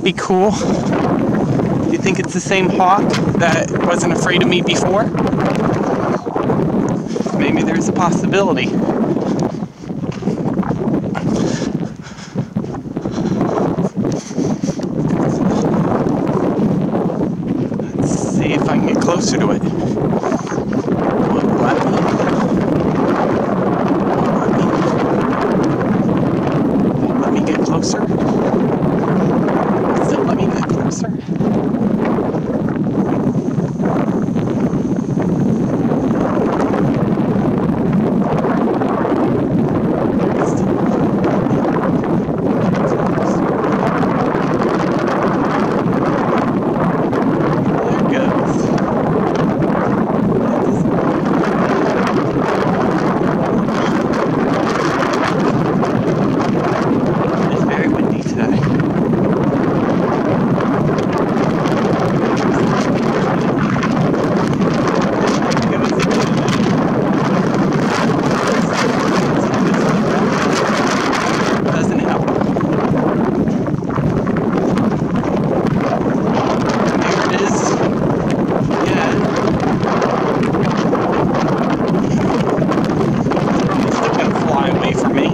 That be cool? Do You think it's the same hawk that wasn't afraid of me before? Maybe there's a possibility. Let's see if I can get closer to it. Will it let me? Will it Let me. Will it Let me get closer. Still let me get closer. There it goes. It's very windy today. Doesn't help. There it is. Yeah. It's still gonna fly away from me.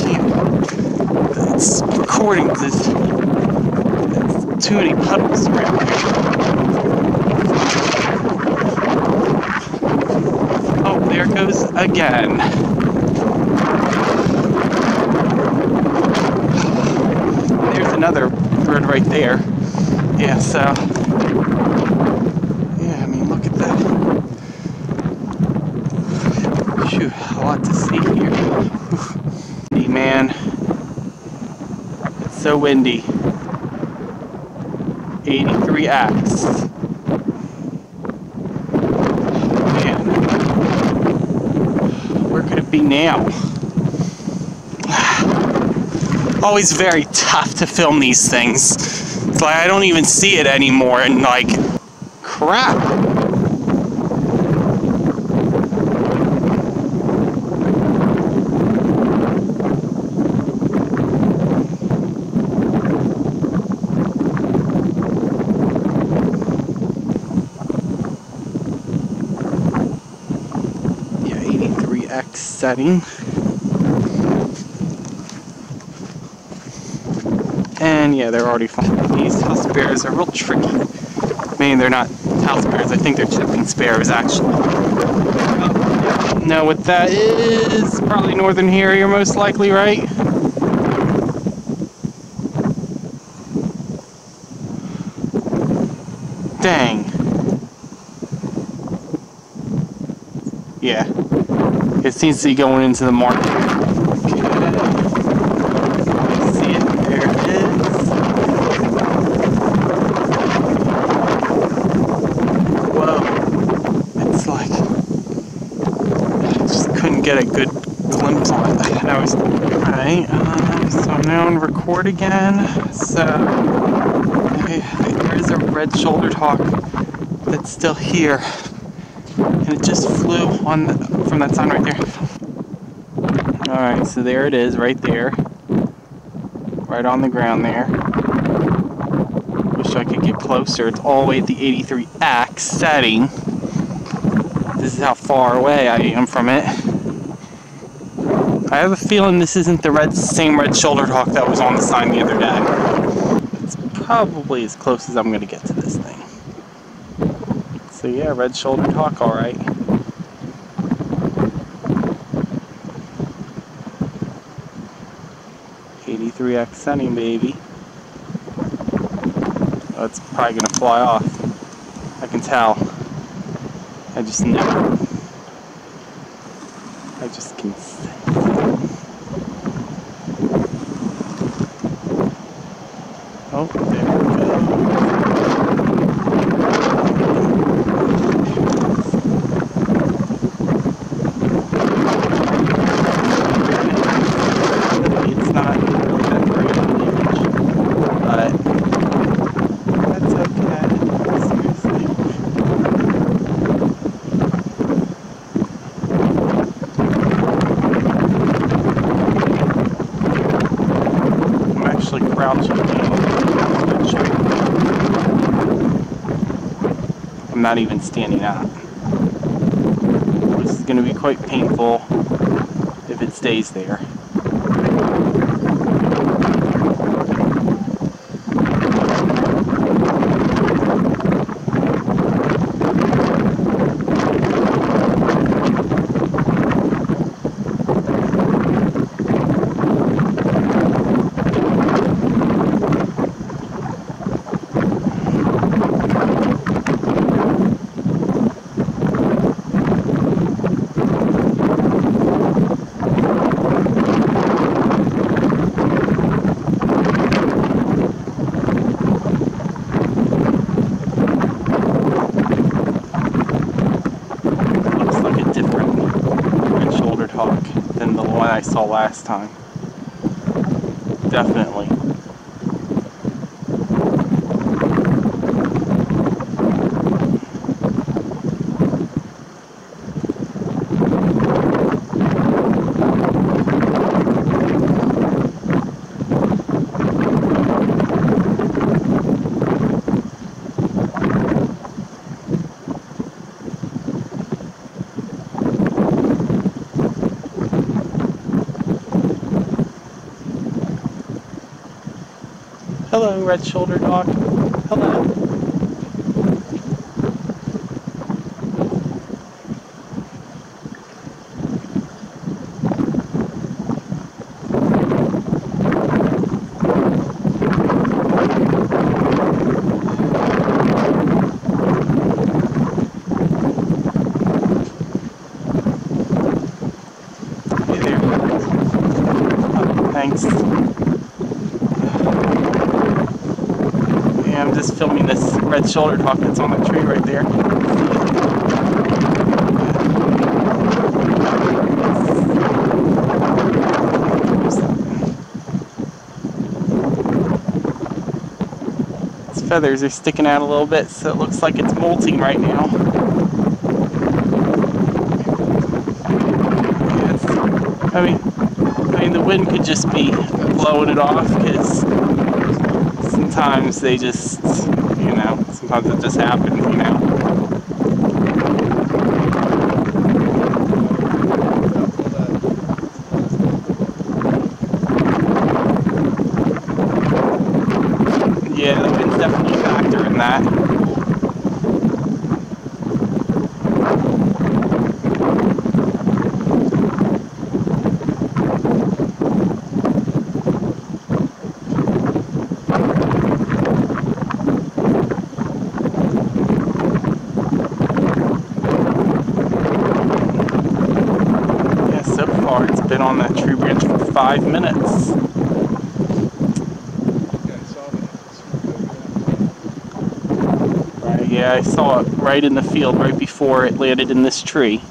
can't. It's recording this. There's too many puddles around here. Oh, there it goes again. There's another bird right there. Yeah, so. Yeah, I mean, look at that. Phew, a lot to see here. Man. It's so windy. 83x. Man. Where could it be now? Always very tough to film these things. It's like I don't even see it anymore and like crap. Yeah, 83x setting. And yeah, they're already fine. These house sparrows are real tricky. I mean, they're not house sparrows. I think they're chipping sparrows, actually. Know what that is? Probably northern harrier, most likely, right? Dang. Yeah. It seems to be going into the market. It? Is. Whoa. It's like I just couldn't get a good glimpse on it. I was alright. So now I'm record again. So okay, there is a red-shouldered hawk that's still here, and it just flew on the, from that sign right there. Alright, so there it is, right there. Right on the ground there. Wish I could get closer. It's all the way at the 83 ax setting. This is how far away I am from it. I have a feeling this isn't the red, same red-shouldered hawk that was on the sign the other day. It's probably as close as I'm going to get. So yeah, red-shouldered hawk, alright. Eighty-three X setting, baby. Oh, it's probably gonna fly off. I can tell. I just know. I just can. Oh, there we go. It's not really that great of an image, but that's okay. Seriously. crouching. I'm not even standing up. This is going to be quite painful if it stays there. Looks like a different red-shouldered hawk than the one I saw last time. Definitely. Hello, red-shouldered hawk. Hello. Hey there. Oh, thanks. Yeah, I'm just filming this red-shouldered hawk that's on the tree right there. Its feathers are sticking out a little bit, so it looks like it's molting right now. Yes. I mean, I mean, the wind could just be blowing it off because sometimes they just, you know, sometimes it just happens, you know. Yeah, the wind's definitely a factor in that. Yeah, so far it's been on that tree branch for five minutes. Right, yeah, I saw it right in the field right before it landed in this tree.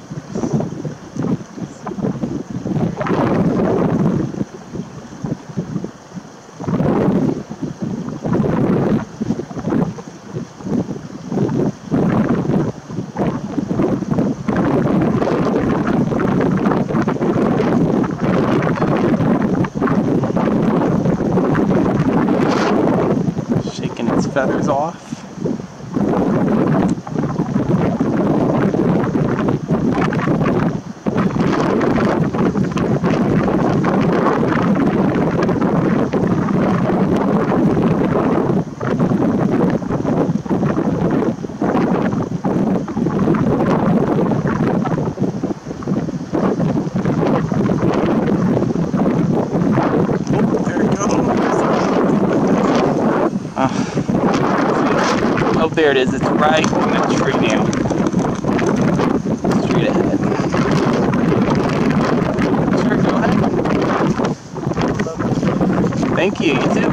Shaking its feathers off. Oh, there it goes. Oh, there it is. It's right on the tree now. Straight ahead. Sure, go ahead. Thank you. You too.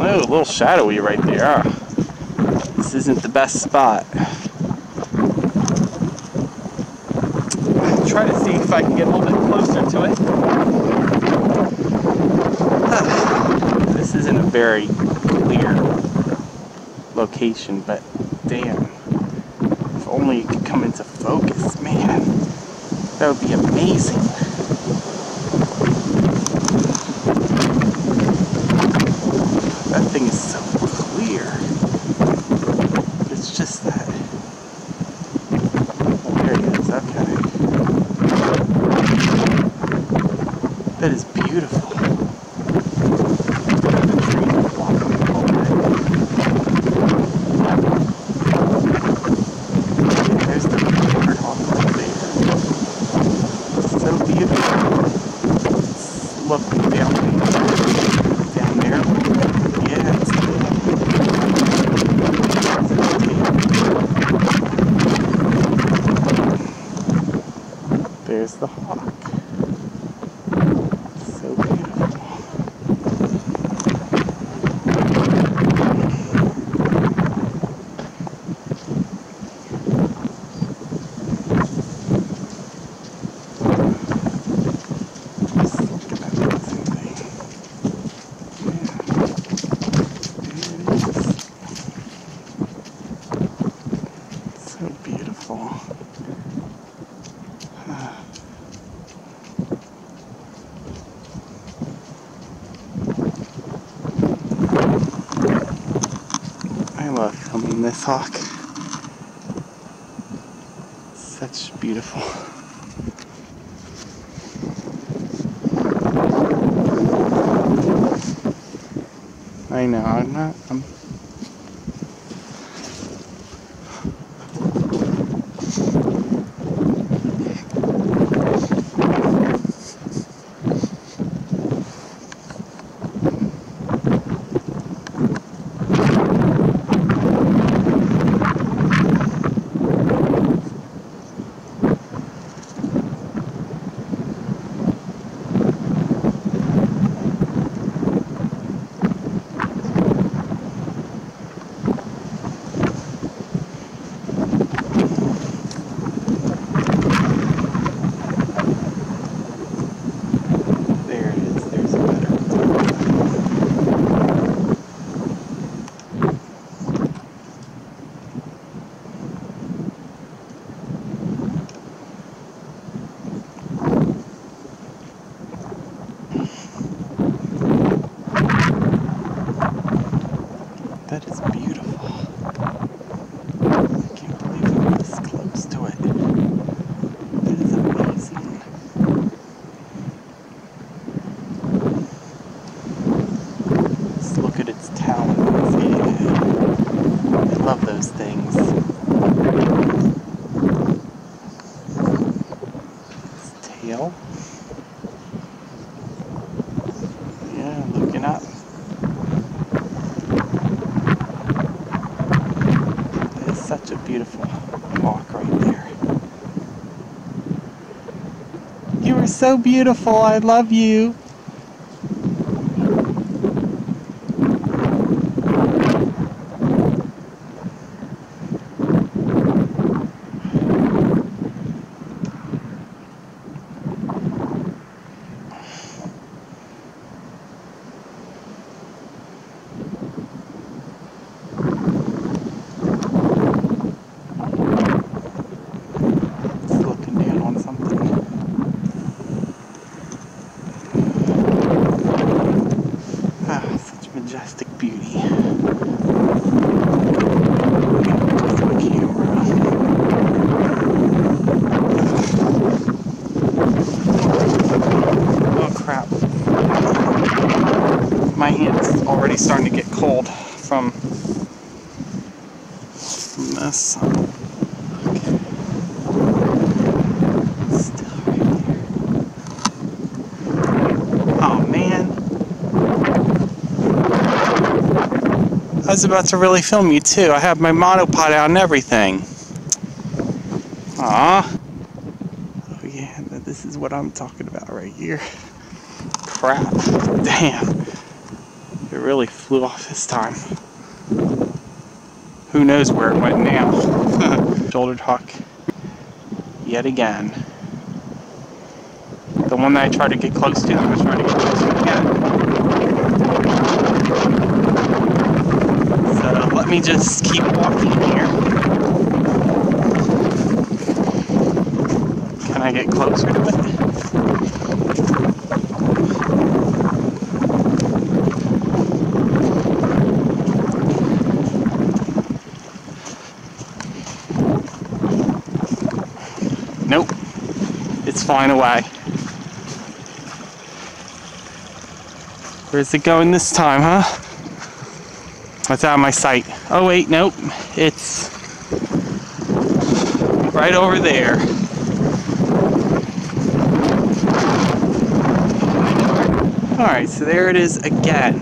Oh, a little shadowy right there. Ah, This isn't the best spot. Try to see if I can get a little bit closer to it. This isn't a very clear location, but damn. If only it could come into focus, man. That would be amazing. That thing is so clear. It's just that. Oh, there it is, okay. That is beautiful. I love filming this hawk. Such beautiful. I know, I'm not, I'm There it is. There's a better one. That is beautiful. I can't believe I'm this close to it. That is amazing. Just look at its talons. Yeah. I love those things. Its tail. Yeah, looking up. That is such a beautiful hawk right there. You are so beautiful. I love you. It's looking down on something. Ah, such majestic beauty. With my camera. Oh crap. My hand's already starting to get cold from, from this. Oh man. I was about to really film you too. I have my monopod out and everything. Aw. Oh yeah, this is what I'm talking about right here. Crap. Damn. It really flew off this time. Who knows where it went now? Shouldered hawk. Yet again. The one that I tried to get close to, I'm gonna try to get close to again. So let me just keep walking here. Can I get closer to it? It's flying away. Where's it going this time, huh? It's out of my sight. Oh wait, nope. It's right over there. Alright, so there it is again.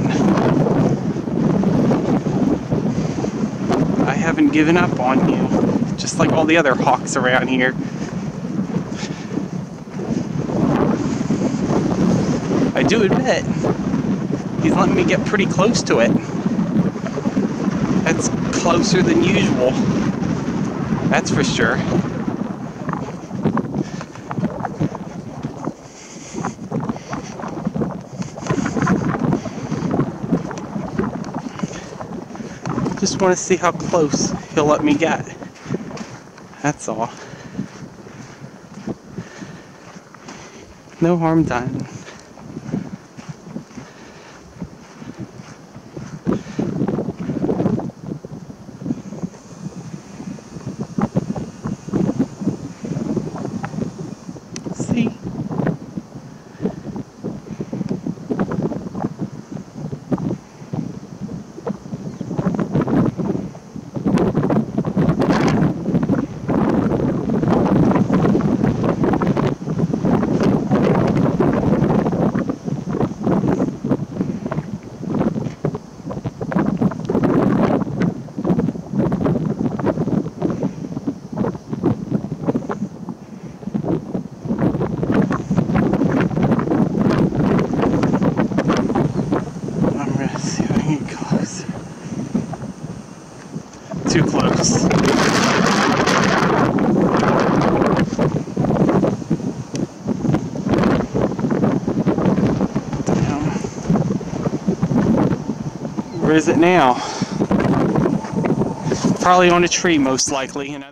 I haven't given up on you, just like all the other hawks around here. Do admit, he's letting me get pretty close to it. That's closer than usual. That's for sure. Just want to see how close he'll let me get. That's all. No harm done. Is it now? Probably on a tree, most likely. You know.